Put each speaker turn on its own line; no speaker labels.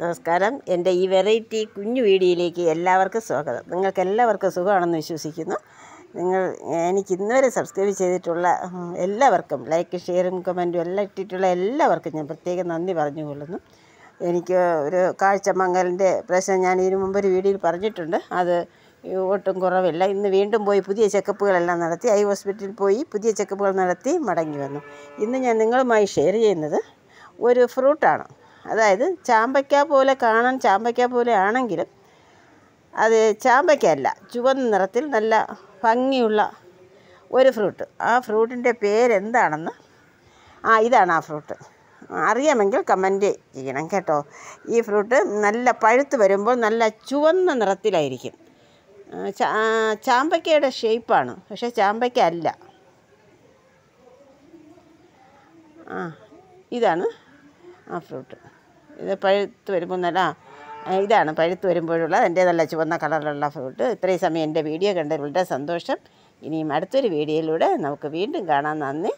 നമസ്കാരം. എന്റെ ഈ വെറൈറ്റി കുഞ്ഞു വീഡിയോയിലേക്ക് എല്ലാവർക്കും സ്വാഗതം. നിങ്ങൾക്ക് എല്ലാവർക്കും സുഖമാണെന്ന് വിശ്വസിക്കുന്നു. നിങ്ങൾ എനിക്ക് ഇന്നുവരെ സബ്സ്ക്രൈബ് ചെയ്തിട്ടുള്ള എല്ലാവർക്കും ലൈക്ക് ഷെയറും കമന്റും എല്ലാം ഇട്ടിട്ടുള്ള എല്ലാവർക്കും ഞാൻ പ്രത്യേകം നന്ദി പറഞ്ഞുകൊള്ളുന്നു. എനിക്ക് ഒരു കാഴ്ചമംഗലിന്റെ പ്രശ്നം ഞാൻ ഇതിനു മുമ്പ് ഒരു വീഡിയോയിൽ പറഞ്ഞിട്ടുണ്ട്. അത് ഒട്ടും കുറവില്ല. ഇന്ന് വീണ്ടും പോയി പുതിയ ചെക്കപ്പുകളെല്ലാം നടത്തി ഐ ഹോസ്പിറ്റലിൽ പോയി പുതിയ ചെക്കപ്പുകൾ നടത്തി മടങ്ങി വന്നു. ഇന്ന് ഞാൻ നിങ്ങളുമായി ഷെയർ ചെയ്യുന്നത് ഒരു ഫ്രൂട്ടാണ് അതായത് ചാമ്പയ്ക്ക പോലെ കാണാൻ ചാമ്പയ്ക്ക പോലെ ആണെങ്കിലും അത് ചാമ്പയ്ക്കല്ല ചുവന്ന നിറത്തിൽ നല്ല ഭംഗിയുള്ള ഒരു ഫ്രൂട്ട്. ആ ഫ്രൂട്ടിന്റെ പേരെന്താണെന്ന്? ആ ഇതാണ് ആ ഫ്രൂട്ട്. അറിയാമെങ്കിൽ കമന്റ് ചെയ്യണം കേട്ടോ. ഈ ഫ്രൂട്ട് നല്ല പഴുത്ത് വരുമ്പോൾ നല്ല ചുവന്ന നിറത്തിലായിരിക്കും. ചാമ്പയ്ക്കയുടെ ഷേപ്പാണ് പക്ഷേ ചാമ്പയ്ക്ക അല്ല. ആ ഇതാണ് ആ ഫ്രൂട്ട്. ഇത് പഴുത്ത് വരുമ്പോൾ നല്ല ഇതാണ് പഴുത്ത് വരുമ്പോഴുള്ള എന്റെ നല്ല ചുവന്ന കളറിലുള്ള ഫ്രൂട്ട് ഇത്രയും സമയം എന്റെ വീഡിയോ കണ്ടതിൽ സന്തോഷം. ഇനിയും അടുത്തൊരു വീഡിയോയിലൂടെ നമുക്ക് വീണ്ടും കാണാം. നന്ദി.